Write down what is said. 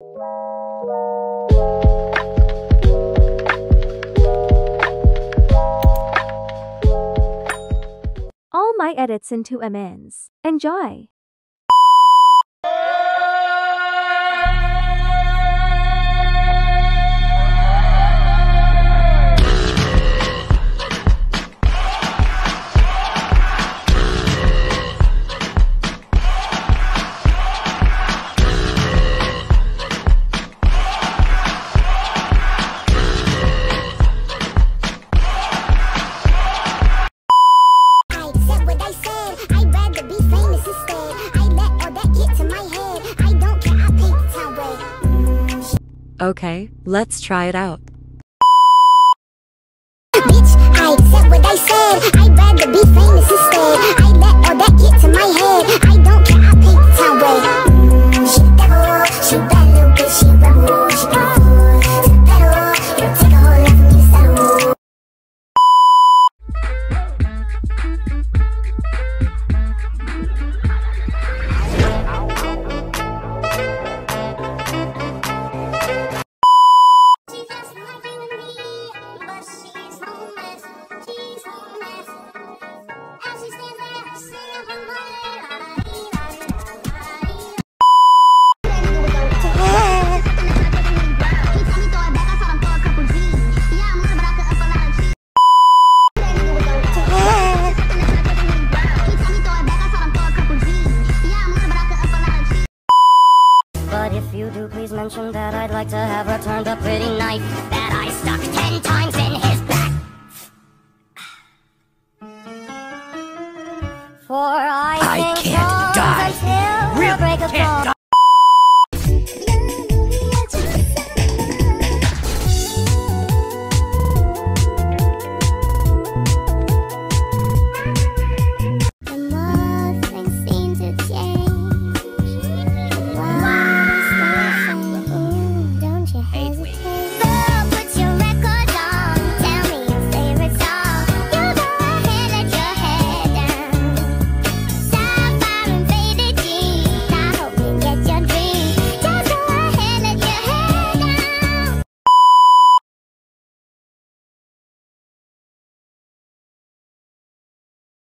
All my edits into amends. Enjoy! Okay, let's try it out. But if you do, please mention that I'd like to have returned a pretty knife that I stuck ten times in his back. For I, I can't die. Rip can't die.